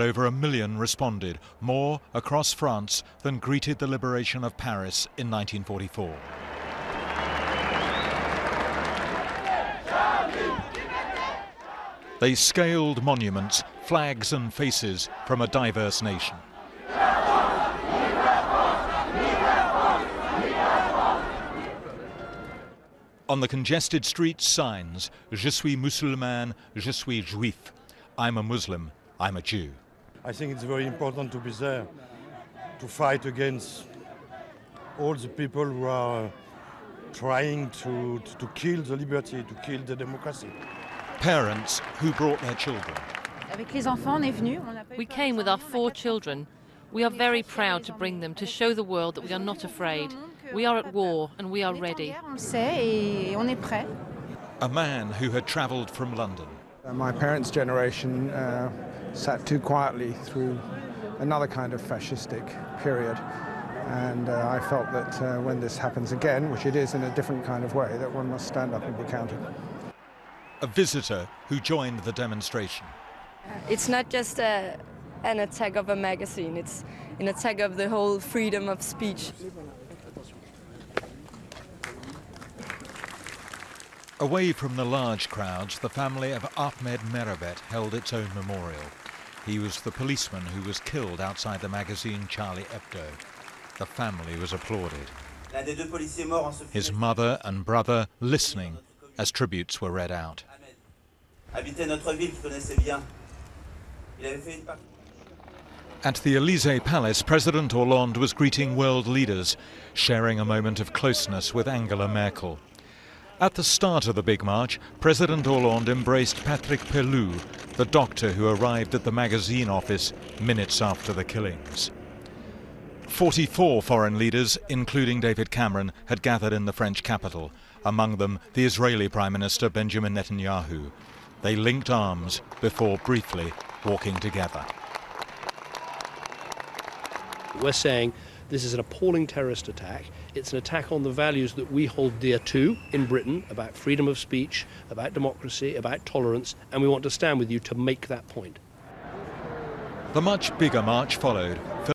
Over a million responded, more across France than greeted the liberation of Paris in 1944. They scaled monuments, flags and faces from a diverse nation. On the congested streets, signs, Je suis musulman, je suis juif. I'm a Muslim, I'm a Jew. I think it's very important to be there to fight against all the people who are trying to, to kill the liberty, to kill the democracy. Parents who brought their children. We came with our four children. We are very proud to bring them to show the world that we are not afraid. We are at war and we are ready. A man who had travelled from London. Uh, my parents' generation uh, sat too quietly through another kind of fascistic period. And uh, I felt that uh, when this happens again, which it is in a different kind of way, that one must stand up and be counted. A visitor who joined the demonstration. It's not just a, an attack of a magazine, it's an attack of the whole freedom of speech. Away from the large crowds, the family of Ahmed Merabet held its own memorial. He was the policeman who was killed outside the magazine Charlie Hebdo. The family was applauded. His mother and brother listening as tributes were read out. At the Elysee Palace, President Hollande was greeting world leaders, sharing a moment of closeness with Angela Merkel. At the start of the big march, President Hollande embraced Patrick Pelloux, the doctor who arrived at the magazine office minutes after the killings. 44 foreign leaders, including David Cameron, had gathered in the French capital, among them the Israeli Prime Minister Benjamin Netanyahu. They linked arms before briefly walking together. We're saying this is an appalling terrorist attack. It's an attack on the values that we hold dear to in Britain about freedom of speech, about democracy, about tolerance, and we want to stand with you to make that point. The much bigger march followed.